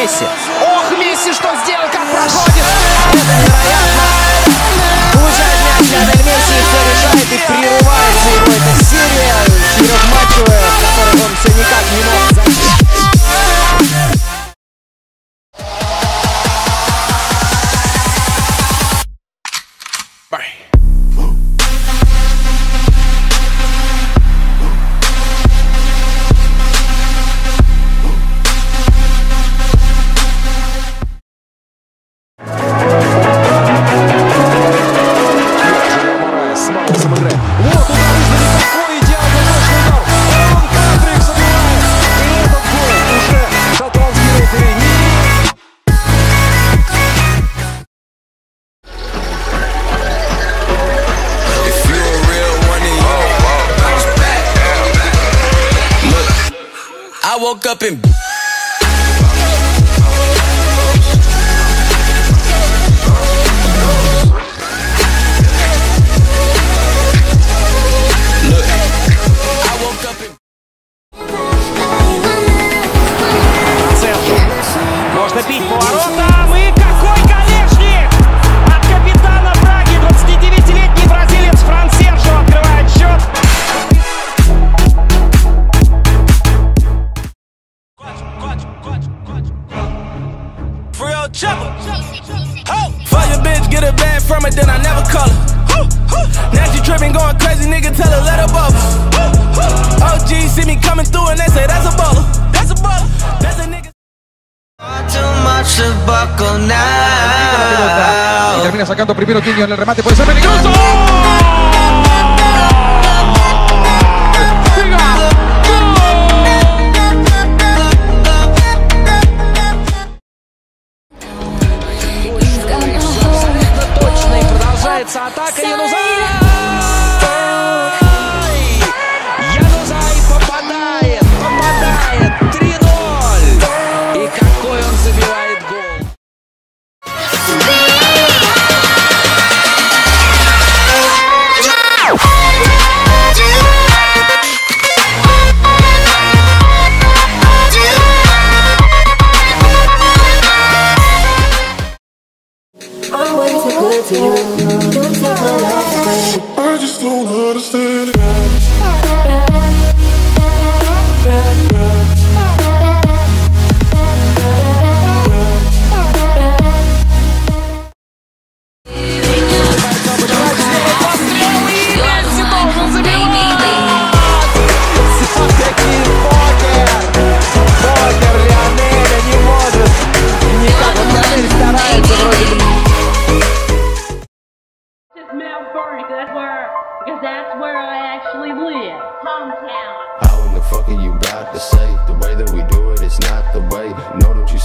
Месси. Ох, Месси что woke up in. Look, I woke up in. центру. Можно пить поворотом. Fuck your bitch, get a bag from it, then I never call her. Now she tripping, going crazy, nigga, tell her let her bubble. OG see me coming through and they say that's a baller. That's a baller. That's a nigga. Too much to buckle Y now. termina sacando primero Tiño en el remate. Puede ser peligroso. santa. I just don't understand it. That's where, because that's where I actually live. Hometown. How in the fuck are you about to say? The way that we do it's not the way. No, don't you